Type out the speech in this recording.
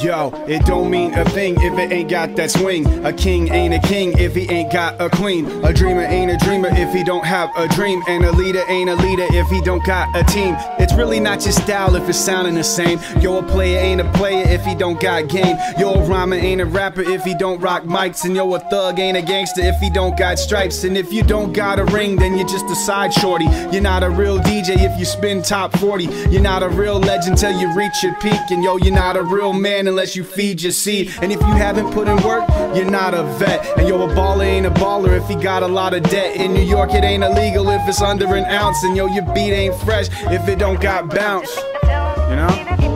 Yo, it don't mean a thing if it ain't got that swing. A king ain't a king if he ain't got a queen. A dreamer ain't a dreamer if he don't have a dream. And a leader ain't a leader if he don't got a team. It's really not your style if it's sounding the same. Yo, a player ain't a player if he don't got game. Yo, a rhymer ain't a rapper if he don't rock mics. And yo, a thug ain't a gangster if he don't got stripes. And if you don't got a ring, then you're just a side shorty. You're not a real DJ if you spin top 40. You're not a real legend till you reach your peak. And yo, you're not a real man unless you feed your seed. And if you haven't put in work, you're not a vet. And yo, a baller ain't a baller if he got a lot of debt. In New York, it ain't illegal if it's under an ounce. And yo, your beat ain't fresh if it don't got bounce. You know?